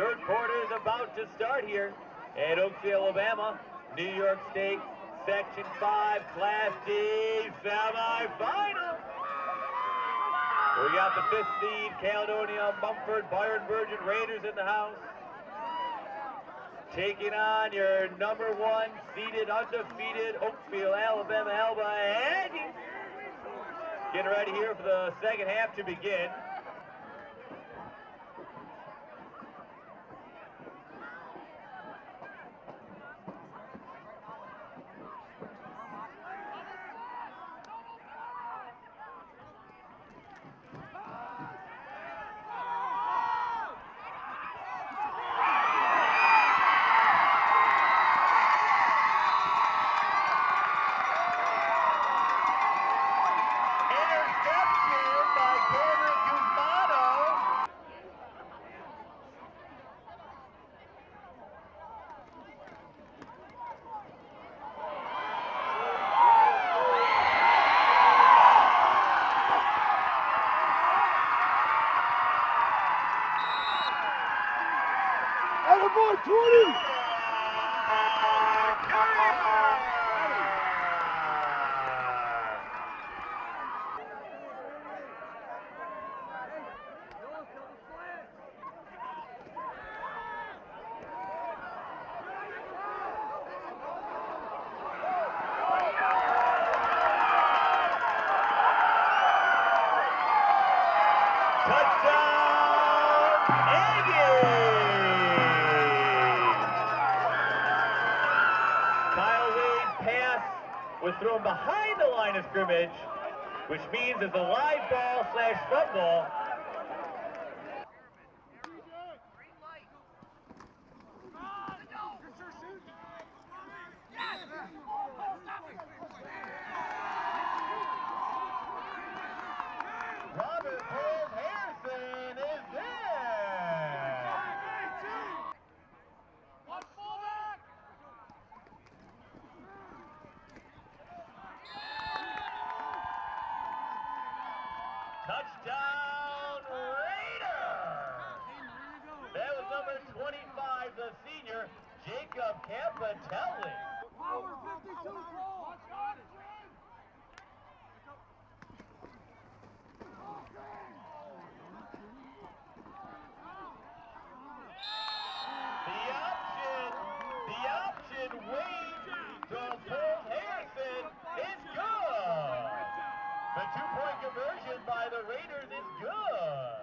Third quarter is about to start here at Oakfield, Alabama. New York State, Section 5, Class D semifinal. We got the fifth seed, Caledonia, Mumford, Byron Bergen Raiders in the house. Taking on your number one seeded, undefeated Oakfield, Alabama, Elba Aggies. Getting ready here for the second half to begin. Attaboy, 20! Touchdown, Aggies! Was thrown behind the line of scrimmage, which means it's a live ball slash fumble. Robert Touchdown Raiders! That was number 25, the senior, Jacob Cappotelli. Power 52, Cole! The option, the option wave to conversion by the Raiders is good.